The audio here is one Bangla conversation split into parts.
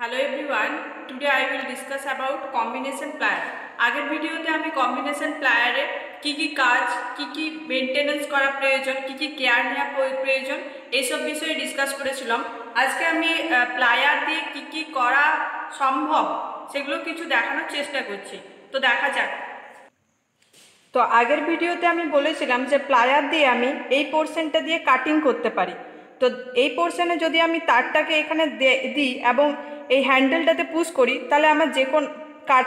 Hello everyone today I will discuss about combination plier আগের ভিডিওতে আমি কম্বিনেশন প্লায়ারে কী কী কাজ, কী কী মেনটেনেন্স করা প্রয়োজন, কী কী কেয়ার নেওয়া প্রয়- প্রয়োজন এইসব বিষয়ে ডিসকাস করেছিলাম। আজকে আমি প্লায়ার দিয়ে কী কী করা সম্ভব সেগুলো কিছু দেখানোর চেষ্টা করছি। তো দেখা যাক। তো আগের ভিডিওতে আমি বলেছিলাম যে প্লায়ার দিয়ে আমি এই পোর্শনটা দিয়ে কাটিং করতে পারি। তো এই পোর্শনে যদি আমি তারটাকে এখানে দিই এবং এই হ্যান্ডেলটাতে পুশ করি, তাহলে আমার যে কোন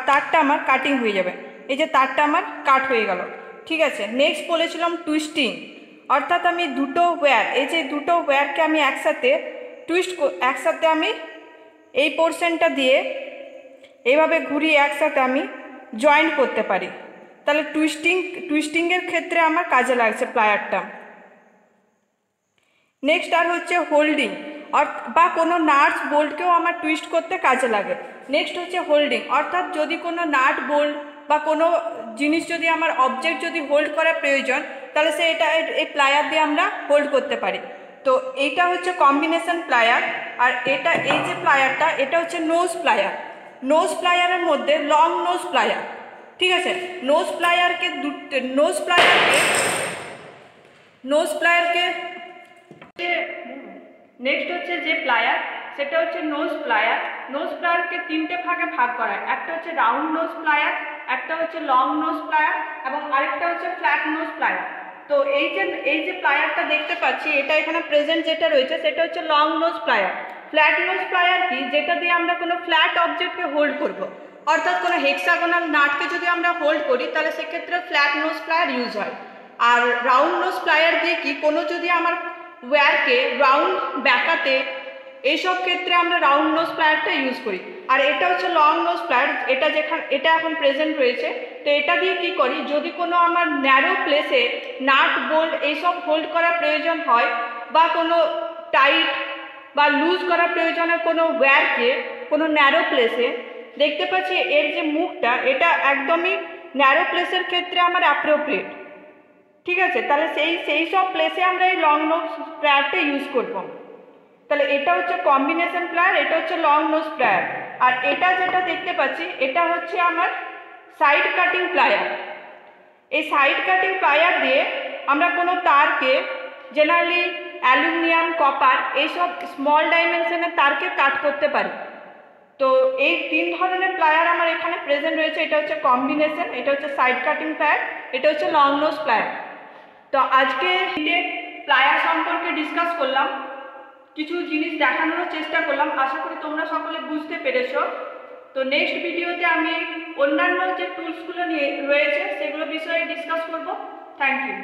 তারটা আমার কাটিং হয়ে যাবে। এই যে তারটা আমার কাট হয়ে গেল। ঠিক আছে? নেক্সট বলেছিলাম টুইস্টিং অর্থাৎ আমি দুটো ওয়্যার এই যে দুটো ওয়্যারকে আমি একসাথে টুইস্ট একসাথে আমি এই পোর্শনটা দিয়ে এইভাবে ঘুরিয়ে একসাথে আমি জয়েন্ট করতে পারি। তাহলে টুইস্টিং টুইস্টিংয়ের ক্ষেত্রে আমার কাজে লাগছে প্লায়ারটা নেক্সট আর হচ্ছে হোল্ডিং বা কোনো নাটস বোল্টকেও আমার টুইস্ট করতে কাজে লাগে। নেক্সট হচ্ছে হোল্ডিং অর্থাৎ যদি কোনো নাট বোল্ট বা কোনো জিনিস যদি আমার অবজেক্ট যদি হোল্ড করা প্রয়োজন, তাহলে সে এটা এই প্লায়ার দিয়ে আমরা হোল্ড করতে পারি। তো এইটা হচ্ছে কম্বিনেশন প্লায়ার আর এটা, এই যে প্লায়ারটা এটা হচ্ছে নোজ প্লায়ার নোজ প্লায়ারের মধ্যে লং নোজ প্লায়ার ঠিক আছে? নোজ প্লায়ারকে দুটো নোজ প্লায়ারকে নোজ প্লায়ারকে নেক্সট হচ্ছে যে প্লায়ার সেটা হচ্ছে নোজ প্লায়ার নোজ প্লায়ারকে তিনটে ভাগে ভাগ করা হয়। একটা হচ্ছে রাউন্ড নোজ প্লায়ার একটা হচ্ছে লং নোজ প্লায়ার এবং আরেকটা হচ্ছে ফ্ল্যাট নোজ প্লায়ার তো এই যে এই যে প্লায়ারটা দেখতে পাচ্ছি, এটা এখানে প্রেজেন্ট যেটা রয়েছে, সেটা হচ্ছে long nose plier flat nose plier কি? যেটা দিয়ে আমরা কোনো ফ্ল্যাট অবজেক্টকে হোল্ড করব। অর্থাৎ কোনো হেক্সাগোনাল নাটকে যদি আমরা হোল্ড করি, তাহলে সেক্ষেত্রে ফ্ল্যাট নোজ প্লায়ার ইউজ হয়। আর রাউন্ড নোজ প্লায়ার দিয়ে কি? কোনো যদি আমার ওয়্যারকে রাউন্ড ব্যাকাতে এইসব ক্ষেত্রে আমরা রাউন্ড নোজ প্লায়ারটা ইউজ করি। আর এটা হচ্ছে লং নোজ প্লায়ার এটা যেখানে, এটা এখন প্রেজেন্ট রয়েছে। তো এটা দিয়ে কি করি, যদি কোনো আমার ন্যারো প্লেসে নাট বোল্ট এইসব হোল্ড করার প্রয়োজন হয়, বা কোনো টাইট বা লুজ করার প্রয়োজনে কোনো ওয়্যারকে কোনো ন্যারো প্লেসে দেখতে পাচ্ছি এর যে মুখটা, এটা একদমই ন্যারো প্লেসের ক্ষেত্রে আমার অ্যাপ্রোপ্রিয়েট ঠিক আছে? তাহলে সেই সেই সব প্লেসে আমরা এই লং নোজ প্লেয়ারটা ইউজ করব। তাহলে এটা হচ্ছে কম্বিনেশন প্লেয়ার এটা হচ্ছে লং নোজ প্লেয়ার আর এটা যেটা দেখতে পাচ্ছি, এটা হচ্ছে আমার সাইড কাটিং প্লায়ার এই সাইড কাটিং প্লায়ার দিয়ে আমরা কোনো তারকে জেনারেলি অ্যালুমিনিয়াম কপার এইসব স্মল ডাইমেনশনের তারকে কাট করতে পারি। তো এই তিন ধরনের প্লায়ার আমার এখানে প্রেজেন্ট রয়েছে। এটা হচ্ছে কম্বিনেশন এটা হচ্ছে সাইড কাটিং প্লায়ার এটা হচ্ছে লং নোজ প্লায়ার তো আজকে প্লায়ার সম্পর্কে ডিসকাস করলাম, কিছু জিনিস দেখানোর চেষ্টা করলাম, আশা করি তোমরা সকলে বুঝতে পেরেছ। তো নেক্সট ভিডিওতে আমি অন্যান্য যে টুলসগুলো নিয়ে রয়েছে, সেগুলো বিষয়ে ডিসকাস করব। Thank you